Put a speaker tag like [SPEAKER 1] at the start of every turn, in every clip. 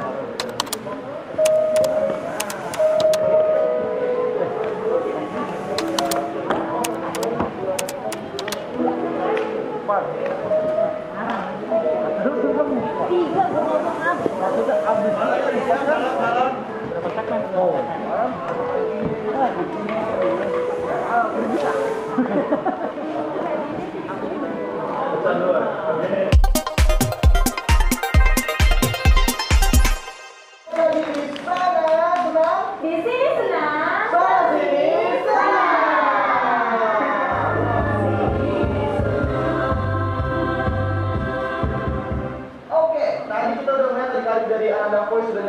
[SPEAKER 1] iya iya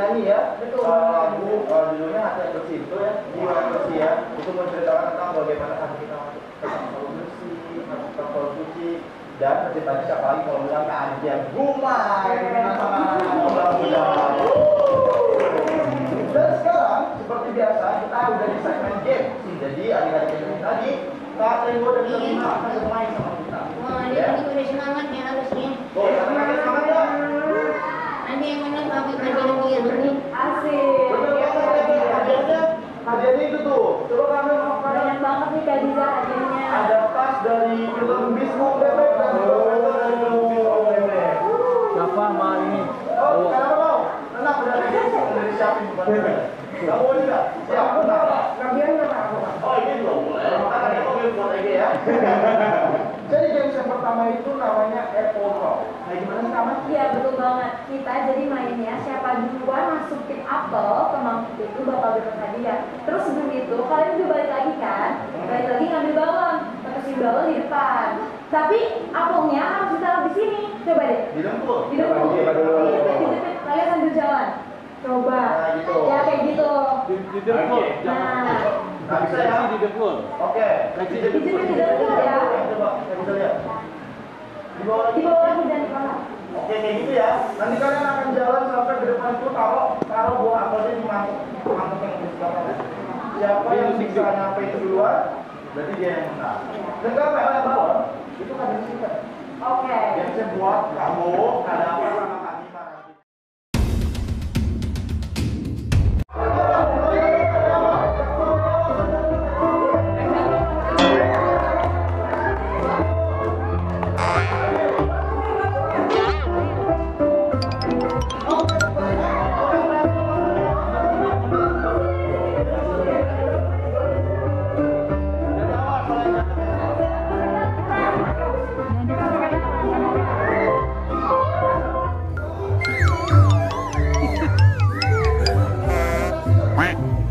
[SPEAKER 2] Nyanyi ya. Betul. lagu uh, judulnya hati yang bersih itu ya, jiwa yang bersih ya. Itu menceritakan tentang bagaimana hati kita masuk ke kalau bersih, masuk ke suci. Dan ceritanya siapa lagi kalau bilang ke Ajian Gumai. Mudah-mudahan. Dan sekarang seperti biasa kita udah di segmen game. Jadi adik-adik yang tadi Kak Rengo dan Terima akan bermain sama kita.
[SPEAKER 3] Wah, dia
[SPEAKER 2] Ya.
[SPEAKER 3] udah semangat ya harusnya.
[SPEAKER 2] Oh, semangat semangat ya.
[SPEAKER 3] Nanti yang menang pakai kerja lagi ya nanti.
[SPEAKER 4] Asik.
[SPEAKER 2] Bener banget ya, Teh. hadiahnya. Hadiahnya itu tuh. Coba kami mau
[SPEAKER 4] Banyak banget nih Kak Diza hadiahnya.
[SPEAKER 2] Ada tas dari film Bismok Bebek dan juga foto dari film Bismok Bebek.
[SPEAKER 1] Siapa mah ini?
[SPEAKER 2] Oh, kenapa mau? Tenang, udah ada udah disiapin bukan Gak mau juga? Siap, tenang. Oh, ini belum mulai. Kita kan yang mobil buat lagi ya. Jadi games yang pertama itu namanya Draw. Nah, gimana sih namanya?
[SPEAKER 4] Iya betul banget. Kita jadi mainnya siapa duluan masukin apel ke mangkuk itu bakal dapat hadiah. Terus sebelum itu kalian juga balik lagi kan? Balik lagi ngambil balon. Lepasin balon di depan. Tapi apelnya harus ditaruh di sini. Coba deh.
[SPEAKER 2] Didengkul.
[SPEAKER 4] Didengkul.
[SPEAKER 2] Coba dulu.
[SPEAKER 4] Dijepit, dijepit. Kalian sambil jalan. Coba.
[SPEAKER 2] Nah, gitu.
[SPEAKER 4] Ya kayak gitu.
[SPEAKER 1] Di di dengkul. Jangan.
[SPEAKER 4] Nah.
[SPEAKER 2] Nah, bisa ya?
[SPEAKER 1] Di dengkul.
[SPEAKER 2] Oke.
[SPEAKER 1] Dijepit,
[SPEAKER 4] dijepit ya.
[SPEAKER 2] Coba, saya bisa lihat. Di bawah lagi.
[SPEAKER 4] Di bawah lagi dan di bawah.
[SPEAKER 2] Oke, kayak gitu ya. Nanti kalian akan jalan sampai ke depan itu taruh taruh buah apelnya di mangkuk mangkuk yang di sebelah kanan. Siapa yang bisa nyampe itu duluan, berarti dia yang menang. Dan kalau ada balon, itu kan disingkat.
[SPEAKER 4] Oke.
[SPEAKER 2] Yang saya buat kamu ada apa Quack.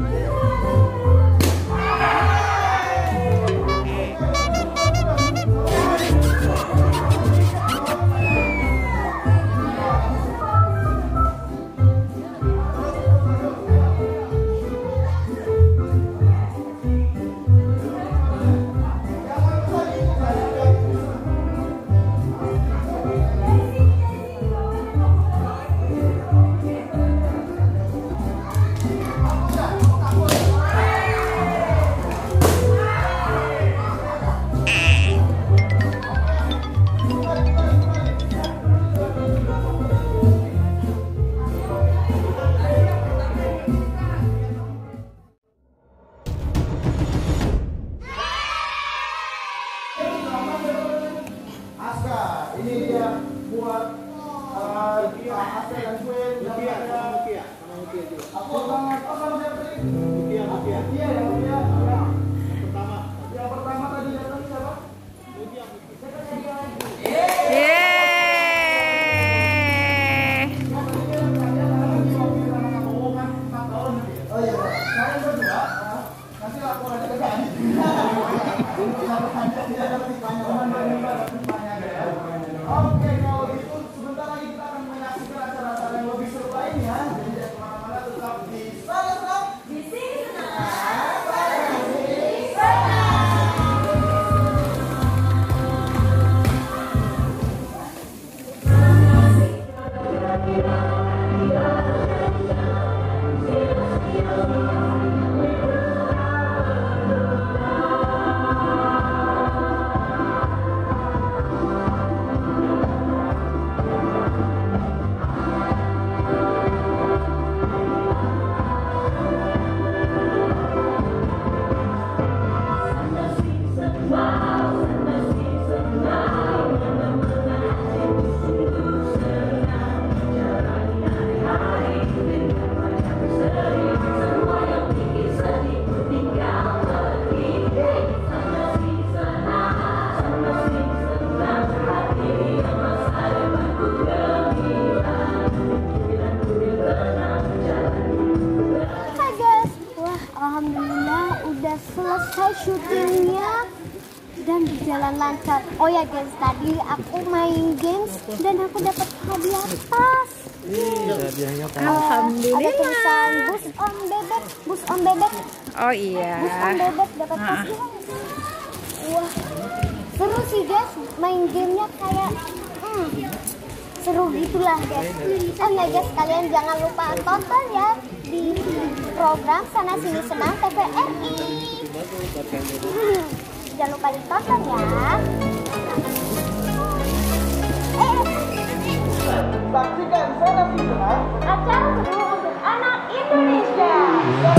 [SPEAKER 2] Lukia. Iya, pertama. Yang pertama tadi datang siapa? Oh iya, kalian berdua kami.
[SPEAKER 5] Selesai syutingnya dan berjalan lancar. Oh ya guys, tadi aku main games dan aku dapat hadiah tas.
[SPEAKER 1] Hadiahnya apa?
[SPEAKER 5] Ada tulisan bus on bebek, bus on bebek,
[SPEAKER 6] Oh iya.
[SPEAKER 5] bus on bebek dapat tas. Wah, seru sih guys, main gamenya kayak hmm, seru gitulah guys. Oh ya guys, kalian jangan lupa tonton ya di program sana sini senang TVRI. Jangan lupa ditonton ya. Eh,
[SPEAKER 2] Saksikan sana sini senang.
[SPEAKER 5] acara seru untuk anak Indonesia.